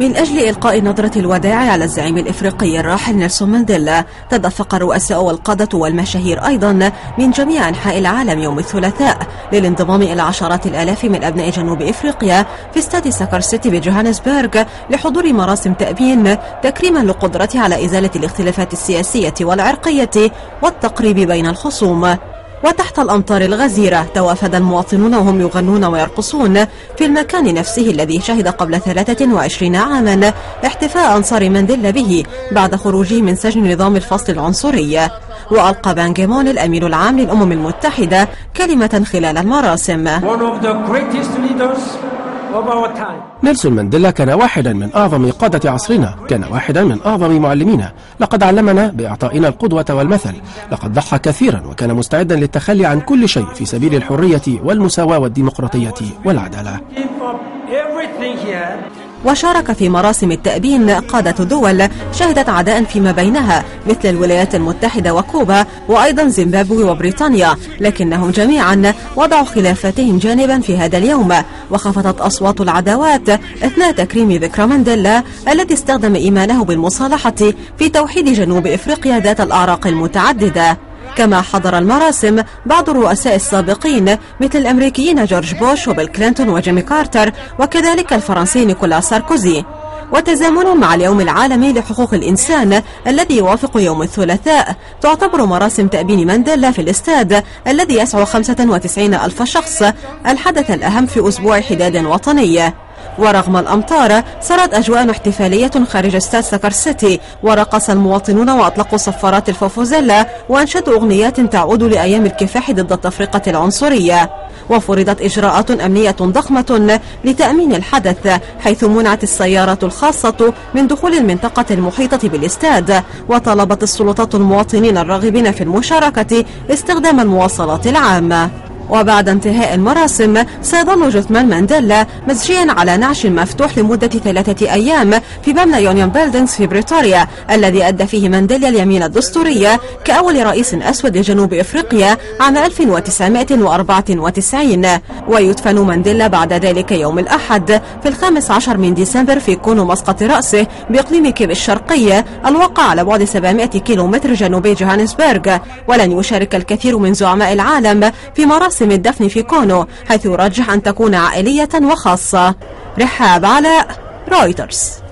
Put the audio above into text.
من أجل إلقاء نظرة الوداع على الزعيم الإفريقي الراحل نيلسون مانديلا تدفق الرؤساء والقادة والمشاهير أيضا من جميع أنحاء العالم يوم الثلاثاء للانضمام إلى عشرات الآلاف من أبناء جنوب إفريقيا في استاد سكر سيتي بجوهانسبرغ لحضور مراسم تأبين تكريما لقدرته على إزالة الاختلافات السياسية والعرقية والتقريب بين الخصوم. وتحت الأمطار الغزيرة توافد المواطنون وهم يغنون ويرقصون في المكان نفسه الذي شهد قبل 23 عاما احتفاء أنصار مانديلا به بعد خروجه من سجن نظام الفصل العنصري. وألقى بانجيمون الأمين العام للأمم المتحدة كلمة خلال المراسم. نيلسون مانديلا كان واحدا من أعظم قادة عصرنا. كان واحدا من أعظم معلمينا. لقد علمنا بإعطائنا القدوة والمثل. لقد ضحى كثيرا وكان مستعدا للتخلي عن كل شيء في سبيل الحرية والمساواة والديمقراطية والعدالة. وشارك في مراسم التأبين قادة دول شهدت عداء فيما بينها مثل الولايات المتحدة وكوبا وأيضا زيمبابوي وبريطانيا لكنهم جميعا وضعوا خلافاتهم جانبا في هذا اليوم وخفضت أصوات العداوات أثناء تكريم ذكرى مانديلا الذي استخدم إيمانه بالمصالحة في توحيد جنوب إفريقيا ذات الأعراق المتعددة. كما حضر المراسم بعض الرؤساء السابقين مثل الأمريكيين جورج بوش وبيل كلينتون وجيمي كارتر وكذلك الفرنسي نيكولا ساركوزي. وتزامنا مع اليوم العالمي لحقوق الإنسان الذي يوافق يوم الثلاثاء تعتبر مراسم تأبين مانديلا في الاستاد الذي يسع 95 ألف شخص الحدث الأهم في أسبوع حداد وطني. ورغم الأمطار سرت أجواء احتفالية خارج استاد سكر سيتي ورقص المواطنون وأطلقوا صفارات الفوفوزيلا وأنشدوا أغنيات تعود لأيام الكفاح ضد التفرقة العنصرية. وفرضت إجراءات أمنية ضخمة لتأمين الحدث حيث منعت السيارة الخاصة من دخول المنطقة المحيطة بالإستاد وطلبت السلطات المواطنين الراغبين في المشاركة استخدام المواصلات العامة. وبعد انتهاء المراسم سيظل جثمان مانديلا مزجيا على نعش مفتوح لمدة ثلاثة أيام في مبنى يونيون بيلدينغز في بريطوريا الذي أدى فيه مانديلا اليمين الدستورية كأول رئيس أسود لجنوب إفريقيا عام 1994 ويدفن مانديلا بعد ذلك يوم الأحد في الخامس عشر من ديسمبر في كونو مسقط رأسه بإقليم كيب الشرقية الواقع على بعد 700 كيلومتر جنوبي جوهانسبرغ. ولن يشارك الكثير من زعماء العالم في مراسم مراسم الدفن في كونو حيث يرجح أن تكون عائلية وخاصة. رحاب علاء رويترز